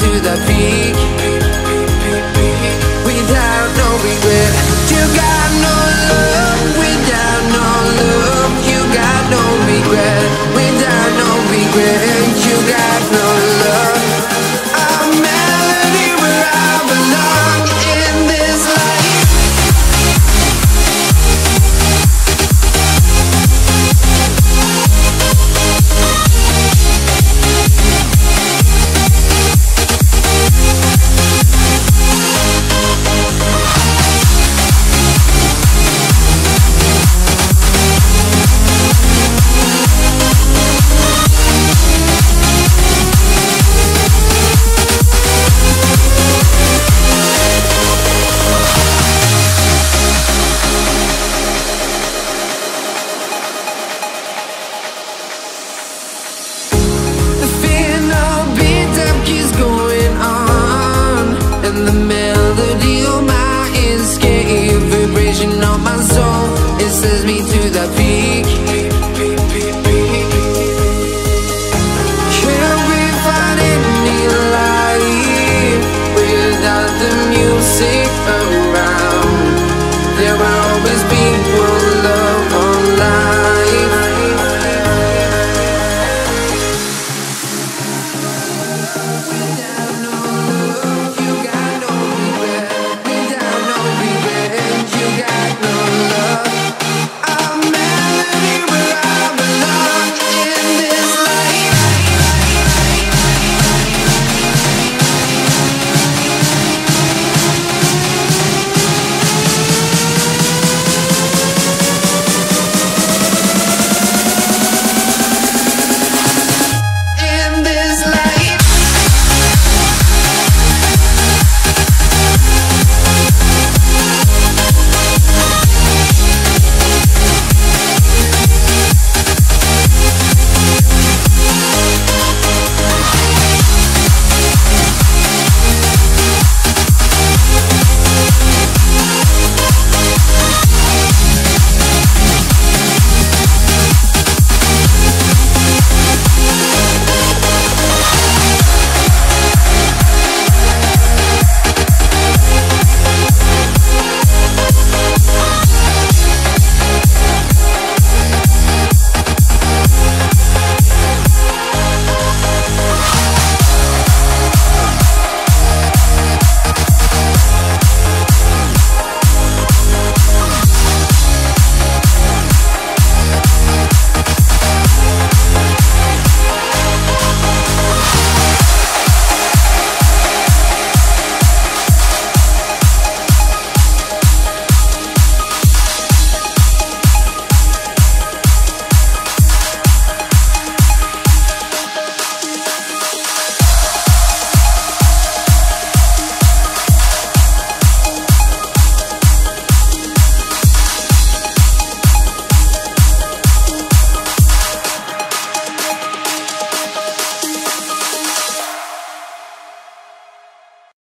to the peak Without no regret You got